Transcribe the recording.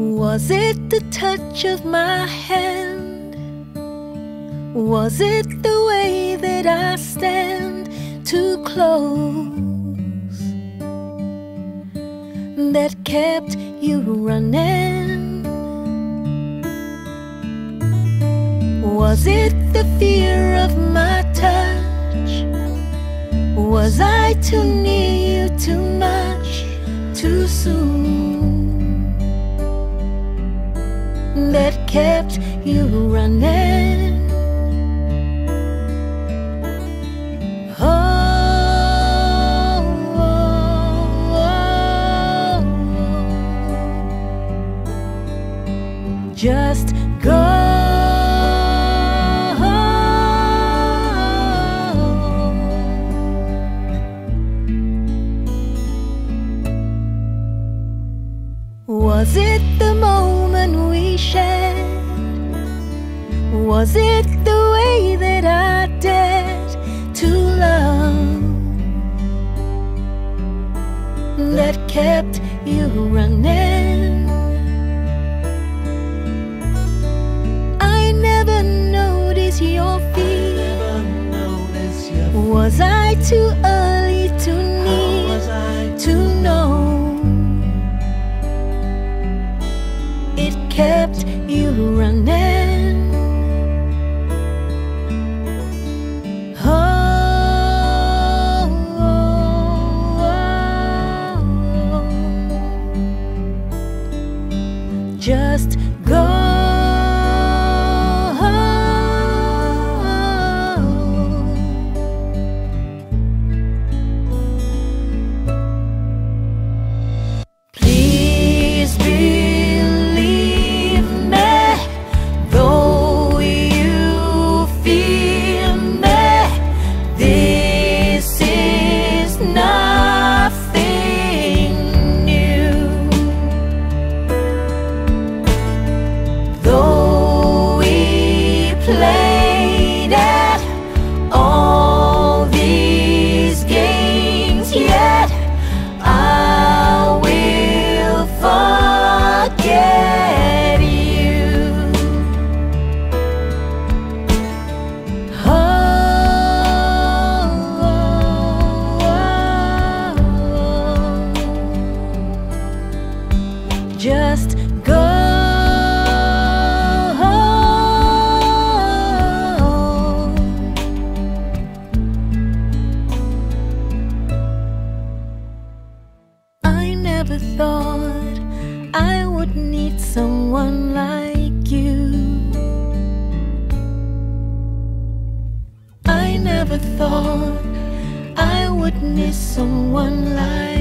Was it the touch of my hand? Was it the way that I stand too close that kept you running? Was it the fear of my touch? Was I too near you too much too soon? That kept you running. Oh, oh, oh, just go. Was it the moment we shared? Was it the way that I dared to love that kept you running? I never noticed your feet. Was I too kept you running. Oh, oh, oh. just go. Thought I would need someone like you. I never thought I would miss someone like.